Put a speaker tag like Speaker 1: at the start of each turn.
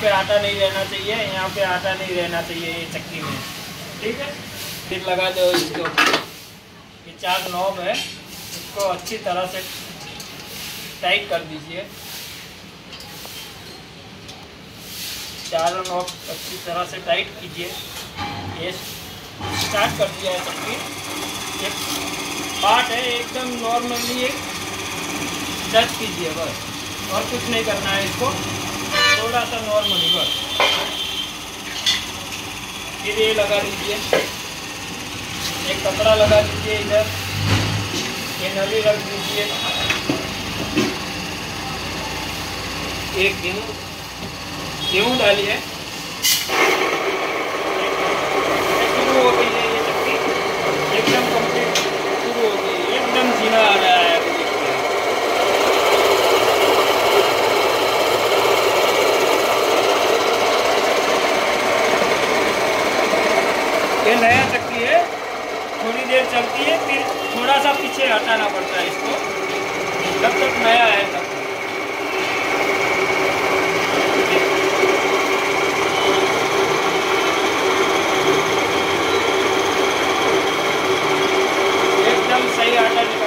Speaker 1: पे आटा नहीं रहना चाहिए, यहाँ पे आटा नहीं रहना चाहिए ये चक्की में। ठीक है? फिर लगा दो इसको। ये चार नॉब है, इसको अच्छी तरह से टाइट कर दीजिए। चारों नॉब अच्छी तरह से टाइट कीजिए। ये स्टार्ट कर दिया है चक्की। एक पार्ट है, एकदम नॉर्मली एक। टच कीजिए बस। और कुछ नहीं करना है इसको। थोड़ा सा नॉर्मल बस। फिर ये लगा दीजिए। एक कपड़ा लगा दीजिए इधर। ये नली रख दीजिए। एक गेहूँ। गेहूँ डालिए। ये नया चक्की है। थोड़ी देर चलती है, फिर थोड़ा सा पीछे हटाना पड़ता है इसको। जब तक नया है। तब एकदम सही हटा